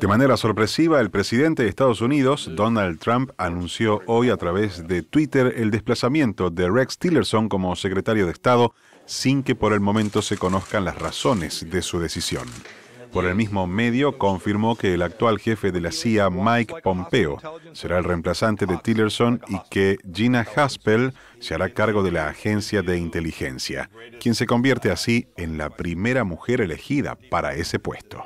De manera sorpresiva, el presidente de Estados Unidos, Donald Trump, anunció hoy a través de Twitter el desplazamiento de Rex Tillerson como secretario de Estado sin que por el momento se conozcan las razones de su decisión. Por el mismo medio, confirmó que el actual jefe de la CIA, Mike Pompeo, será el reemplazante de Tillerson y que Gina Haspel se hará cargo de la agencia de inteligencia, quien se convierte así en la primera mujer elegida para ese puesto.